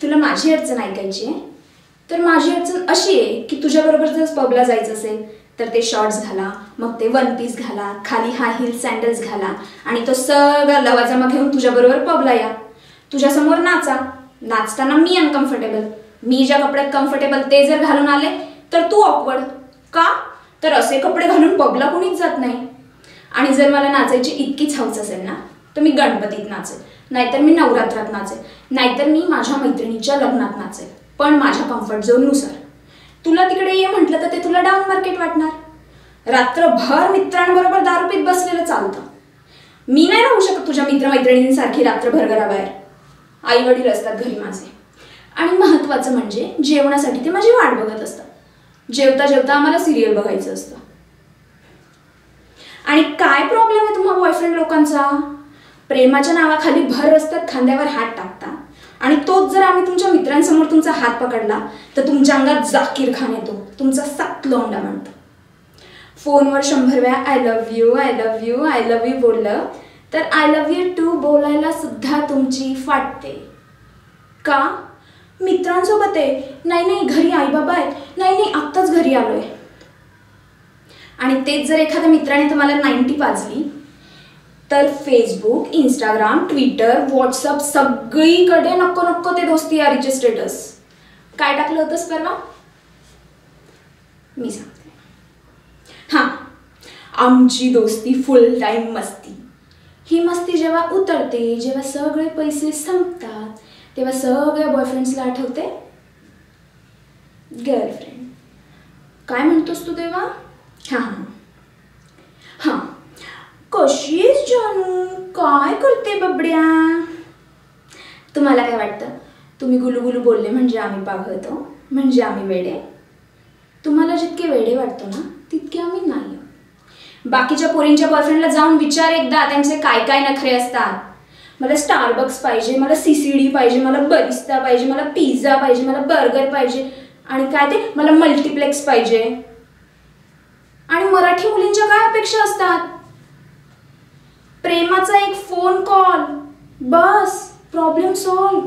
तुला माझी अडचण ऐकायची आहे? तर माझी अडचण अशी आहे की तुझ्याबरोबर जर पबला जायचं असेल तर ते शॉर्ट्स घाला मग ते वन पीस घाला खाली हा हिल सँडल्स घाला आणि तो सगळा लवाजमा घेऊन तुझ्याबरोबर पबला या. तुझ्यासमोर नाचा. नाचताना मी अनकम्फर्टेबल मी ज्या कपड्यात कम्फर्टेबल ते जर घालून आले तर तू ऑकवर्ड का? तर असे कपडे घालून पबला कोणीच जात नाही. आणि जर मला नाचायची इतकीच हौस असेल ना तर मी गणपतीत नाचेल. नाहीतर मी नवरात्रात नाचेल नाहीतर मी माझ्या मैत्रिणीच्या लग्नात नाचेल पण माझ्या कम्फर्ट झोननुसार तुला तिकडे ये म्हटलं तर ते तुला डाऊन मार्केट वाटणार. रात्रभर मित्रांबरोबर दारू पीत बसलेलं चालतं. मी नाही राहू शकत तुझ्या मित्रमैत्रिणींसारखी रात्रभर घराबाहेर. आई वडील असतात घरी माझे. आणि महत्त्वाचं म्हणजे जेवणासाठी ते माझी वाट बघत असतात. जेवता जेवता आम्हाला सिरियल बघायचं असतं. आणि काय प्रॉब्लेम आहे तुम्हा बॉयफ्रेंड लोकांचा? प्रेमाच्या नावाखाली भर रस्त्यात खांद्यावर हात टाकता. आणि तोच जर आम्ही तुमच्या मित्रांसमोर तुमचा हात पकडला तर तुमच्या अंगात जाकीर खान येतो. तुमचा सात लोंडा म्हणतो. फोनवर शंभर वेळा I love you I love you I love you बोललं तर आय लव्ह यू टू बोलायला सुद्धा तुमची फाटते. का? मित्रांसोबत आहे. नाही नाही घरी आई बाबा आहेत. नाही नाही आत्ताच घरी आलोय. आणि तेच जर एखाद्या मित्राने तुम्हाला नाईन्टी पाजली तर फेसबुक इंस्टाग्राम ट्विटर व्हॉट्सअप सगळीकडे नको नको ते दोस्ती यारीचे स्टेटस. काय टाकलं होतंस परवा मी सांगते. हां आमची दोस्ती फुल टाईम मस्ती. ही मस्ती जेव्हा उतरते जेव्हा सगळे पैसे संपतात तेव्हा सगळ्या बॉयफ्रेंड्सला आठवते? गर्लफ्रेंड काय म्हणतोस तू तेव्हा? हां हां. हां काय करते बबड्या? तुम्हाला काय वाटतं? तुम्ही गुलुगुलू बोलले म्हणजे आम्ही पाघळतो म्हणजे आम्ही वेडे. तुम्हाला जितके वेडे वाटतो ना तितके आम्ही नाही. बाकीच्या पोरींच्या बॉयफ्रेंडला जाऊन विचार एकदा त्यांचे काय काय नखरे असतात. मला स्टारबक्स पाहिजे मला सी सी डी पाहिजे मला बरिस्ता पाहिजे मला पिझ्झा पाहिजे मला बर्गर पाहिजे आणि काय ते? मला मल्टिप्लेक्स पाहिजे. आणि मराठी मुलींच्या काय अपेक्षा असतात? प्रेमाचा एक फोन कॉल बस प्रॉब्लेम सॉल्व